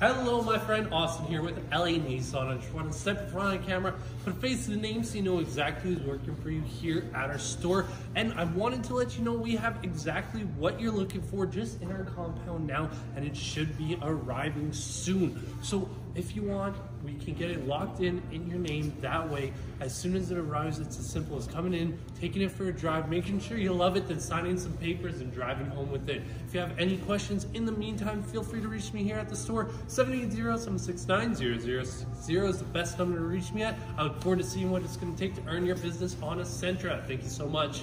Hello, my friend Austin here with LA Nissan. I just want to step in front of the camera, put a face to the name so you know exactly who's working for you here at our store. And I wanted to let you know we have exactly what you're looking for just in our compound now, and it should be arriving soon. So if you want, we can get it locked in in your name that way. As soon as it arrives, it's as simple as coming in, taking it for a drive, making sure you love it, then signing some papers and driving home with it. If you have any questions in the meantime, feel free to reach me here at the store. 780-769-0060 is the best number to reach me at. I look forward to seeing what it's going to take to earn your business on a Sentra. Thank you so much.